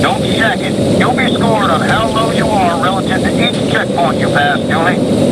don't check it. You'll be scored on how low you are relative to each checkpoint you pass, Julie.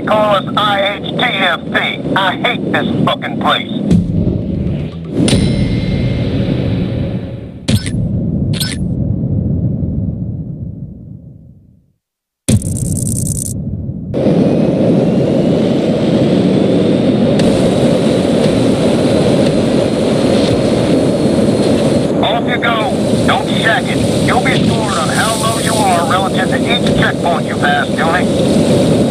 They call us IHTFP. I hate this fucking place. You'll be scored on how low you are relative to each checkpoint you pass, Tony.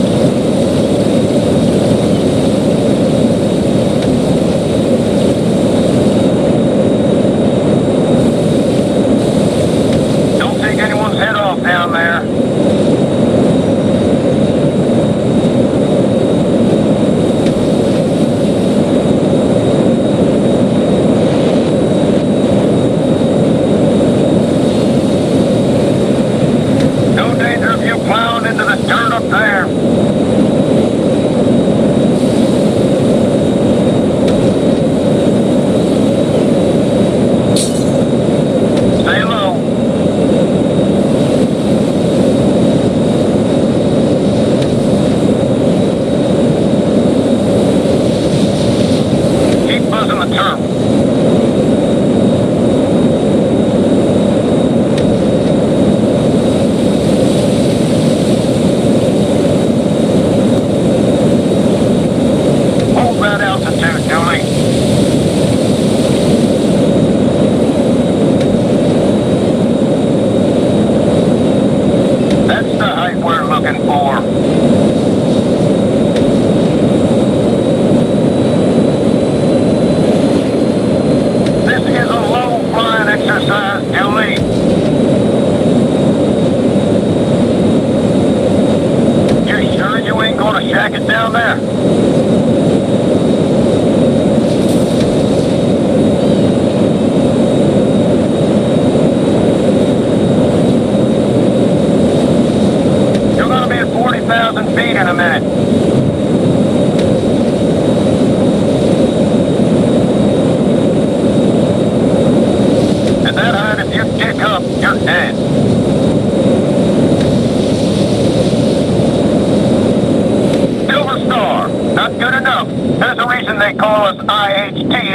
back is down there.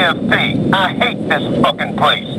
damn thing. I hate this fucking place.